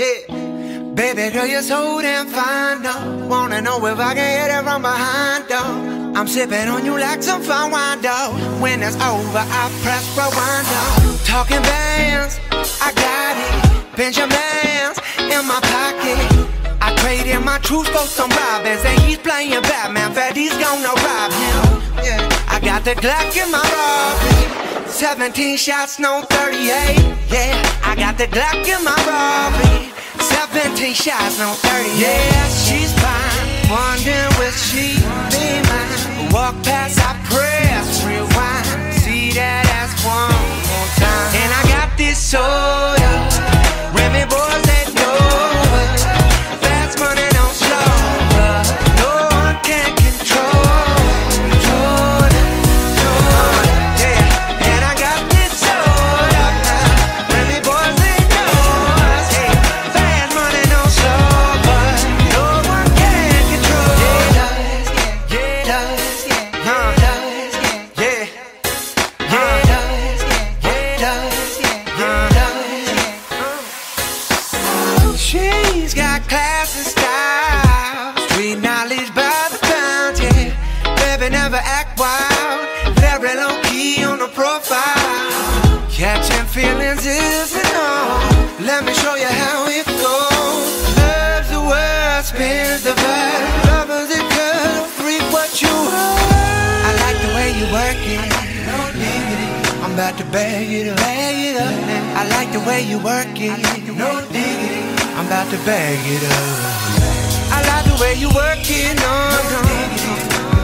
Baby girl, you're so damn fine, though. Wanna know if I can hit it from behind, though. I'm sipping on you like some fine wine, though. When it's over, I press rewind, though. Talking bands, I got it. Benjamins in my pocket. I traded my truth for some robins, and he's playing Batman. Fatty's gonna rob him. Yeah. I got the Glock in my robbery. 17 shots, no 38. Yeah, I got the Glock in my robbery. 17 shots, no 30. Yeah, she's fine. Wondering will she be mine? Walk past, I press rewind. See that ass one more time. And I got this soda. Let me show you how it goes. Love's the word, spins the verb. Lovers it could freak what you heard. I like the way you work it. No. I'm about to bag it up. Bag it up. I like the way you work it. No diggity. I'm about to bag it up. I like the way you work it. No, no. I'm